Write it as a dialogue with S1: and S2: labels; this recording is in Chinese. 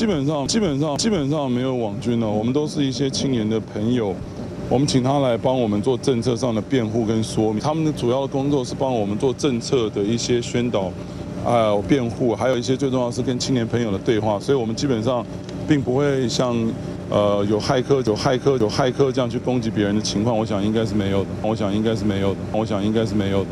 S1: 基本上，基本上，基本上没有网军了。我们都是一些青年的朋友，我们请他来帮我们做政策上的辩护跟说明。他们的主要工作是帮我们做政策的一些宣导，啊，辩护，还有一些最重要是跟青年朋友的对话。所以我们基本上并不会像，呃，有骇客、有骇客、有骇客这样去攻击别人的情况。我想应该是没有的。我想应该是没有的。我想应该是没有的。